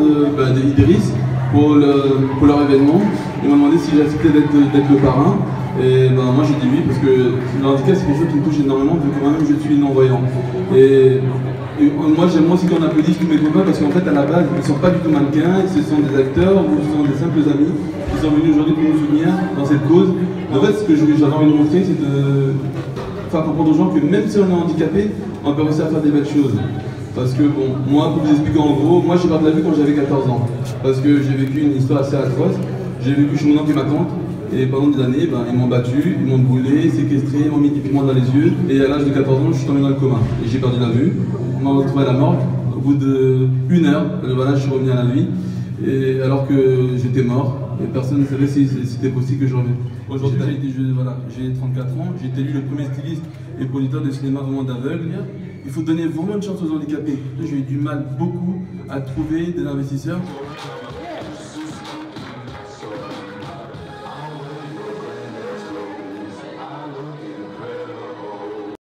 de, bah, d'Idriss pour, le- pour leur événement. Ils m'ont demandé si j'acceptais d'être, le parrain. Et ben, moi j'ai dit oui parce que le handicap c'est quelque chose qui me touche énormément vu que moi-même je suis non-voyant. Et, et moi j'aime aussi qu'on applaudisse tous mes copains parce qu'en fait à la base ils ne sont pas du tout mannequins, ce sont des acteurs ou ce sont des simples amis qui sont venus aujourd'hui pour nous soutenir dans cette cause. En fait ce que j'avais envie de montrer c'est de faire comprendre aux gens que même si on est handicapé, on peut réussir à faire des belles choses. Parce que bon, moi pour vous expliquer en gros, moi j'ai perdu la vue quand j'avais 14 ans. Parce que j'ai vécu une histoire assez atroce. J'ai vécu chez mon oncle et ma tante. Et pendant des années, ben, ils m'ont battu, ils m'ont brûlé, séquestré, ils m'ont mis des piments dans les yeux. Et à l'âge de 14 ans, je suis tombé dans le coma. Et j'ai perdu la vue. On m'a retrouvé à la morgue. Au bout d'une heure, voilà, je suis revenu à la vie. Et alors que j'étais mort, et personne ne savait si c'était possible que je revienne. Aujourd'hui, voilà, j'ai 34 ans, j'ai été élu le premier styliste et producteur de cinéma vraiment d'aveugle. Il faut donner vraiment une chance aux handicapés. J'ai eu du mal beaucoup à trouver des investisseurs.